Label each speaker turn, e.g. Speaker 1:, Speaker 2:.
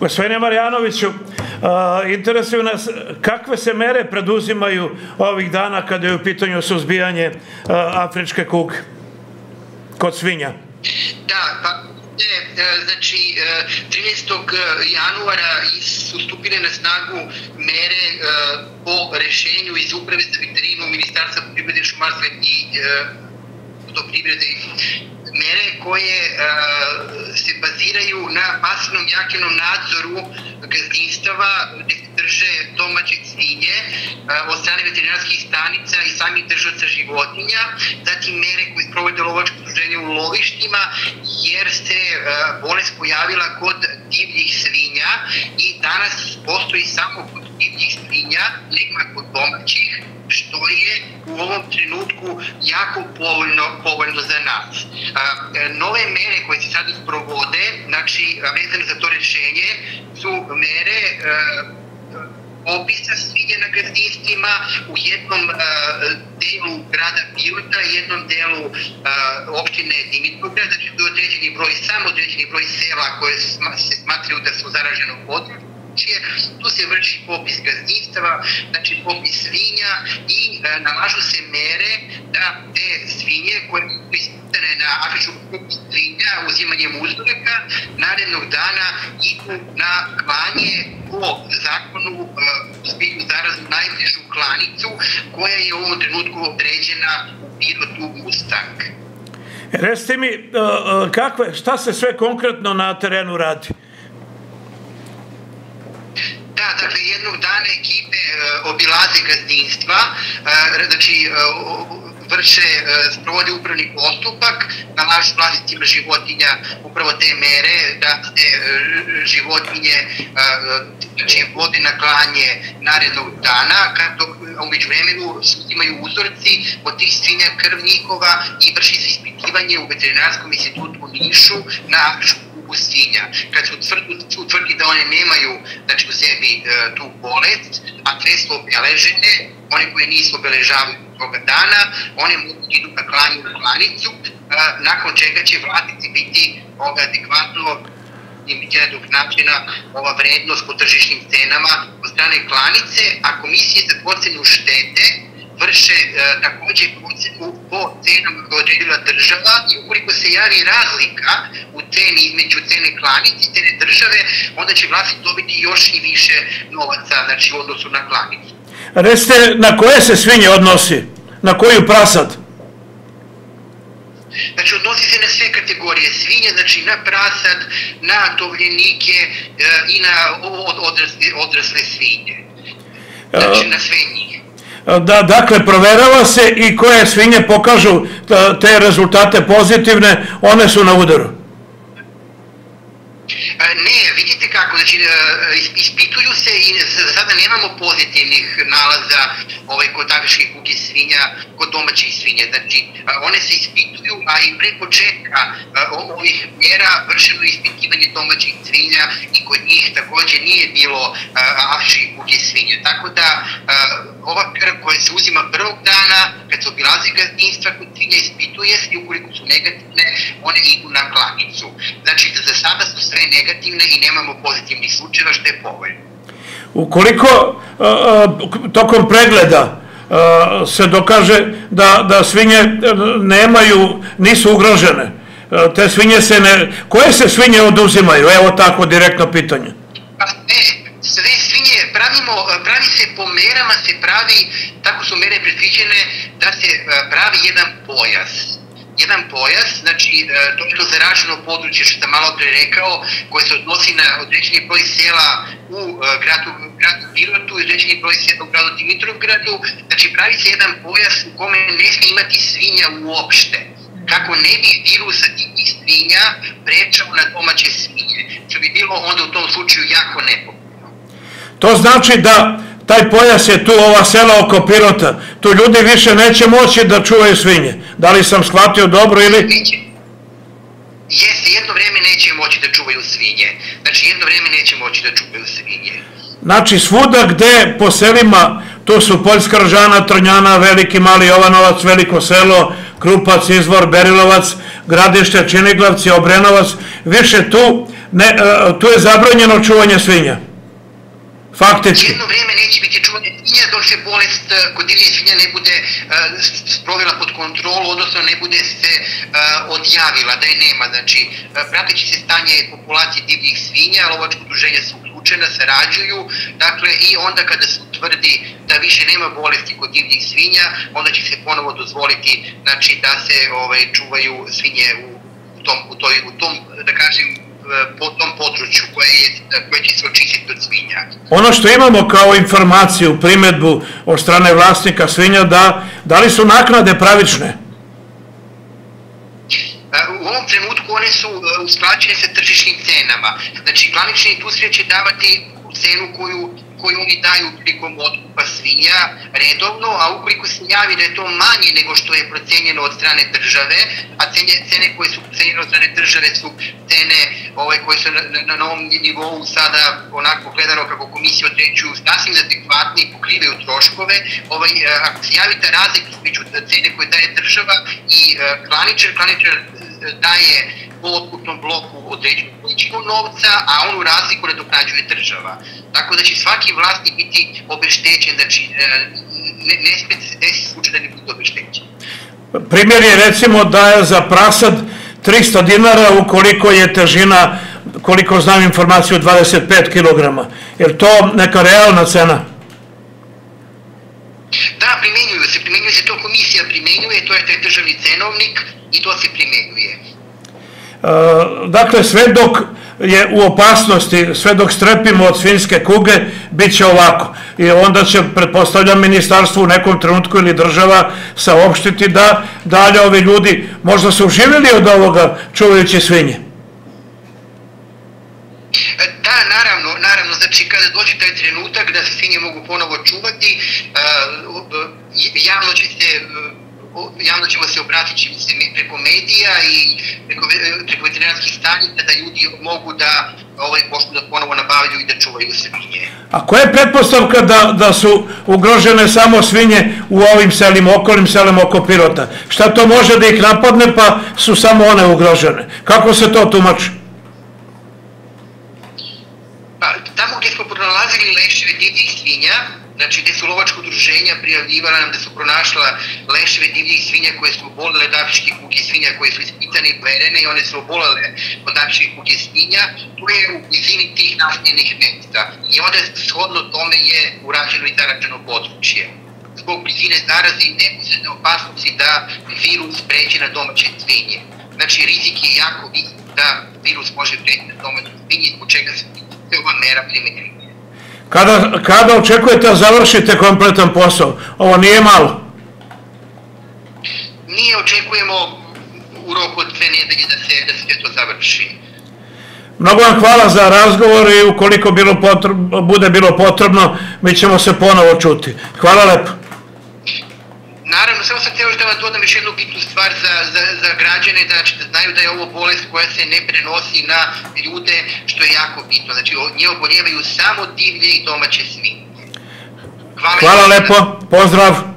Speaker 1: Gospodine Marjanoviću, interesuju nas kakve se mere preduzimaju ovih dana kada je u pitanju suzbijanje afričke kuge kod svinja?
Speaker 2: Da, pa znači 13. januara su stupile na snagu mere po rešenju iz Uprave za veterinu Ministarstva privrede, šumarstva i vodoprivrede mere koje se baziraju na pasivnom jakenom nadzoru gazdinstava gde se drže domaće svinje od strane veterinarskih stanica i samih držaca životinja, zatim mere koje sprovode lovačko udruženje u lovištima, jer se bolest pojavila kod divljih svinja i danas postoji samo divljih svinja, nema kod domaćih, što je u ovom trenutku jako povoljno, povoljno za nas. Nove mere koje se sad provode, znači vezane za to rešenje, su mere opisa svinje na gazdinstvima u jednom uh, delu grada Pirota jednom delu uh, opštine Dimitrovgrad, znači to je određeni broj, samo određeni broj sela koje se smatraju da su zaraženo područje tu se vrši popis gazdinstava, znači popis svinja i e, nalažu se mere da te svinje koje su ispitane na afričku popis svinja uzimanjem uzoraka narednog dana idu na klanje po zakonu e, zbilju zaraznu najbližu klanicu koja je u ovom trenutku određena u pilotu Mustang.
Speaker 1: Recite mi, e, kakve, šta se sve konkretno na terenu radi?
Speaker 2: Da, dakle, jednog dana ekipe obilaze gazdinstva, znači vrše, sprovode upravni postupak, nalažu vlasnicima životinja upravo te mere da te životinje znači, vode na klanje narednog dana, kad umeđu vremenu imaju uzorci od tih svinja krvnikova i vrši se ispitivanje u veterinarskom institutu u Nišu na svinja. Kad se utvrdi, da one nemaju znači, u sebi e, tu bolest, a sve su obeležene, one koje nisu obeležavaju toga dana, one mogu idu na klanju u klanicu, e, nakon čega će vlasnici biti ovoga adekvatno im biće nadoknačena ova vrednost po tržišnim cenama od strane klanice, a komisije za procenu štete vrše e, takođe procenu po cenama koje odredila država i ukoliko se javi razlika u ceni između cene klanice i cene države, onda će vlasnik dobiti još i više novaca znači, u odnosu na klanicu.
Speaker 1: Recite, na koje se svinje odnosi? Na koju prasad?
Speaker 2: Znači, odnosi se na sve kategorije svinje, znači na prasad, na tovljenike e, i na odrasle, odrasle svinje. Znači, na sve njih.
Speaker 1: Da, dakle, proverava se i koje svinje pokažu te rezultate pozitivne, one su na udaru.
Speaker 2: Ne, vidite kako, znači ispituju se i sada nemamo pozitivnih nalaza ovaj, kod afričke kuge svinja, kod domaćih svinja. Znači, one se ispituju, a i pre početka ovih mjera vršeno ispitivanje domaćih svinja i kod njih takođe nije bilo afričke kuge svinja. Tako da ova krv koja se uzima prvog dana, kad se obilazi gazdinstva kod svinja, ispituje se i ukoliko su negativne, one idu na klanicu. Znači, za sada su sve negativne i nemamo pozitivnih slučajeva, što je povoljno.
Speaker 1: Ukoliko tokom pregleda se dokaže da, da svinje nemaju, nisu ugrožene, te svinje se ne... Koje se svinje oduzimaju? Evo tako direktno pitanje.
Speaker 2: Pa ne, pravimo, pravi se po merama, se pravi, tako su mere predviđene, da se pravi jedan pojas. Jedan pojas, znači to je to zaraženo područje što sam malo pre rekao, koje se odnosi na određeni broj sela u gradu, gradu Pirotu i određeni broj sela u gradu Dimitrovgradu, znači pravi se jedan pojas u kome ne smije imati svinja uopšte. Kako ne bi virus tih svinja prečao na domaće svinje, što bi bilo onda u tom slučaju jako nepopularno.
Speaker 1: To znači da taj pojas je tu, ova sela oko Pirota, tu ljudi više neće moći da čuvaju svinje. Da li sam shvatio dobro ili...
Speaker 2: Neće. Jeste, jedno vreme neće moći da čuvaju svinje. Znači, jedno vreme neće moći da čuvaju svinje.
Speaker 1: Znači, svuda gde po selima, tu su Poljska Ržana, Trnjana, Veliki Mali Jovanovac, Veliko selo, Krupac, Izvor, Berilovac, Gradište, Činiglavci, Obrenovac, više tu ne, e, tu je zabranjeno čuvanje svinja. Faktički.
Speaker 2: Jedno vreme neće biti čuvanje svinja dok se bolest e, kod divlje svinja ne bude sprovela pod kontrolu, odnosno ne bude se odjavila, da je nema. Znači, prateći se stanje populacije divljih svinja, lovačko udruženje su uključena, sarađuju, dakle i onda kada se utvrdi da više nema bolesti kod divljih svinja, onda će se ponovo dozvoliti znači, da se ovaj, čuvaju svinje u tom, u, toj, u tom, da kažem, po tom području koje, je, koje će se očistiti od svinja.
Speaker 1: Ono što imamo kao informaciju, primetbu od strane vlasnika svinja, da, da li su naknade pravične?
Speaker 2: U ovom trenutku one su usklađene sa tržišnim cenama. Znači, klanični industrija će davati cenu koju koju oni daju prilikom otkupa svinja redovno, a ukoliko se javi da je to manje nego što je procenjeno od strane države, a cene, cene koje su procenjene od strane države su cene ovaj, koje su na, na, nivou sada onako gledano kako komisije određuju sasvim adekvatni i pokrivaju troškove, ovaj, ako se javi ta razlika između cene koje daje država i uh, klaničar, klaničar daje po otkupnom bloku određenu količinu novca, a onu razliku nadoknađuje država. Tako da će svaki vlasnik biti obeštećen, znači ne, ne smije se desiti slučaj da ne bude obeštećen.
Speaker 1: Primjer je recimo da je za prasad 300 dinara ukoliko je težina, koliko znam informaciju, 25 kg. Je to neka realna cena?
Speaker 2: Da, primenjuju se, primenjuje se to komisija, primenjuje, to je taj državni cenovnik i to se primenjuje.
Speaker 1: Dakle, sve dok je u opasnosti, sve dok strepimo od svinske kuge, bit će ovako. I onda će, pretpostavljam, ministarstvo u nekom trenutku ili država saopštiti da dalje ovi ljudi možda su uživjeli od ovoga čuvajući svinje.
Speaker 2: Da, naravno, naravno, znači kada dođe taj trenutak da se svinje mogu ponovo čuvati, javno će se javno ćemo se obratiti preko medija i preko, preko veterinarskih stanica da ljudi mogu da ovaj poštu da ponovo nabavljaju i da čuvaju svinje.
Speaker 1: A koja je pretpostavka da, da su ugrožene samo svinje u ovim selima, okolnim selima oko Pirota? Šta to može da ih napadne pa su samo one ugrožene? Kako se to tumači?
Speaker 2: Pa, tamo pronalazili leševe divljih svinja, znači gde su lovačko udruženja prijavljivala nam da su pronašla leševe divljih svinja koje su obolele od afričke kuge svinja koje su ispitane i plerene i one su obolele od afričke kuge svinja, tu je u blizini tih naseljenih mesta i onda shodno tome je urađeno i zarađeno područje. Zbog blizine zaraze i neposredne opasnosti da virus pređe na domaće svinje. Znači rizik je jako visok da virus može preći na domaće svinje, zbog čega se ova mera primjenjuje.
Speaker 1: Kada, kada očekujete da završite kompletan posao? Ovo nije malo.
Speaker 2: Nije, očekujemo u roku od dve nedelje da se, da se to završi.
Speaker 1: Mnogo vam hvala za razgovor i ukoliko bilo potrebno, bude bilo potrebno, mi ćemo se ponovo čuti. Hvala lepo.
Speaker 2: Naravno, samo sam htio da vam dodam još jednu bitnu stvar za, za, za građane, znači da znaju da je ovo bolest koja se ne prenosi na ljude, što je jako bitno. Znači, nje oboljevaju samo divlje i domaće svinje.
Speaker 1: Hvala, Hvala lepo, pozdrav.